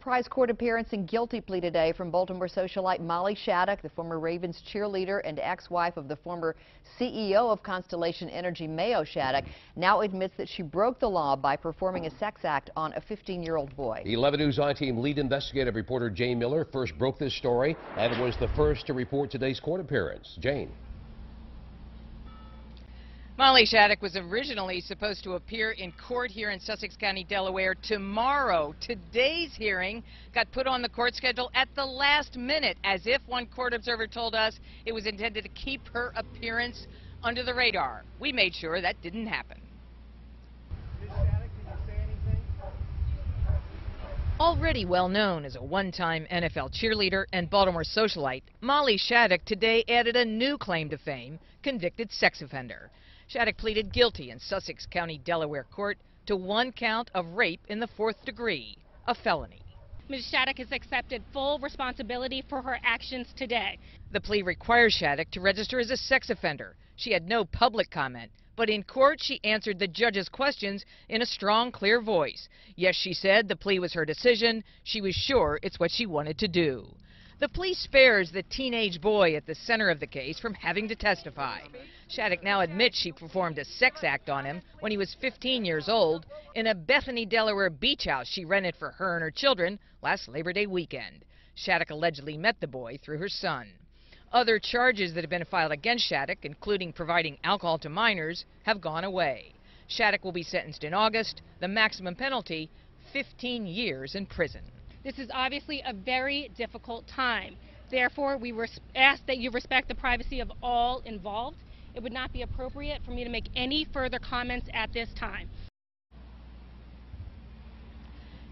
surprise court appearance and guilty plea today from Baltimore socialite Molly Shattuck, the former Ravens cheerleader and ex-wife of the former CEO of Constellation Energy, Mayo Shattuck, now admits that she broke the law by performing a sex act on a 15-year-old boy. 11 News I-Team lead investigative reporter Jane Miller first broke this story and was the first to report today's court appearance. Jane. Molly Shattuck was originally supposed to appear in court here in Sussex County, Delaware tomorrow. Today's hearing got put on the court schedule at the last minute, as if one court observer told us it was intended to keep her appearance under the radar. We made sure that didn't happen. Already well known as a one-time NFL cheerleader and Baltimore socialite, Molly Shattuck today added a new claim to fame, convicted sex offender. Shattuck pleaded guilty in Sussex County, Delaware court to one count of rape in the fourth degree, a felony. Ms. Shattuck has accepted full responsibility for her actions today. The plea requires Shattuck to register as a sex offender. She had no public comment, but in court she answered the judge's questions in a strong, clear voice. Yes, she said the plea was her decision. She was sure it's what she wanted to do. The plea spares the teenage boy at the center of the case from having to testify. Shattuck now admits she performed a sex act on him when he was 15 years old in a Bethany, Delaware beach house she rented for her and her children last Labor Day weekend. Shattuck allegedly met the boy through her son. Other charges that have been filed against Shattuck, including providing alcohol to minors, have gone away. Shattuck will be sentenced in August. The maximum penalty, 15 years in prison. This is obviously a very difficult time. Therefore, we ask that you respect the privacy of all involved. It would not be appropriate for me to make any further comments at this time.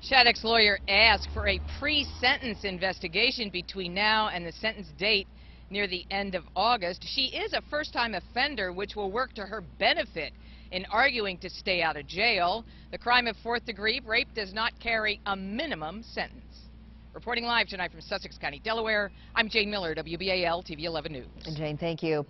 Shattuck's lawyer asked for a pre-sentence investigation between now and the sentence date near the end of August. She is a first-time offender, which will work to her benefit in arguing to stay out of jail. The crime of fourth-degree rape does not carry a minimum sentence. Reporting live tonight from Sussex County, Delaware, I'm Jane Miller, WBAL TV 11 News. And Jane, thank you.